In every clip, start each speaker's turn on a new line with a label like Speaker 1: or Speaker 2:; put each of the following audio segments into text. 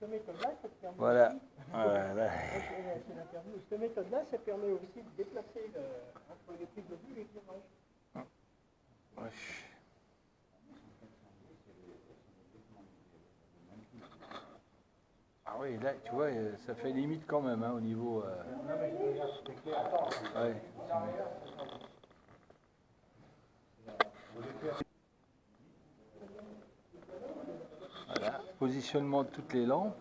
Speaker 1: Cette méthode-là, ça permet
Speaker 2: Voilà.
Speaker 1: aussi-
Speaker 2: Voilà.
Speaker 1: Cette méthode-là, ça permet aussi de déplacer le, entre les prises de vue et l'éclairage.
Speaker 2: Ouais. Ah oui, là, tu vois, euh, ça fait limite quand même hein, au niveau. euh, ouais. Positionnement de toutes les lampes.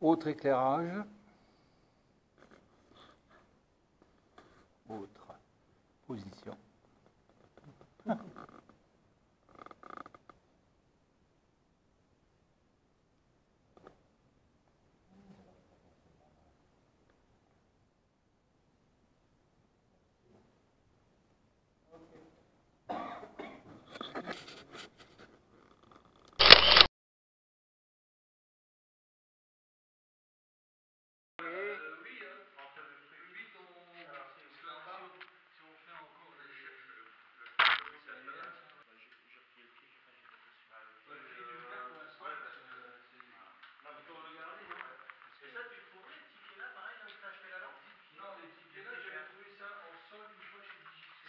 Speaker 2: Autre éclairage. Autre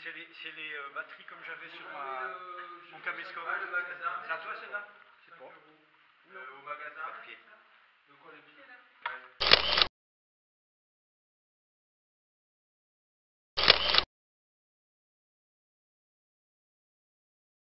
Speaker 3: C'est les, les, euh, batteries comme j'avais sur ma, mon caméscope. C'est à toi ça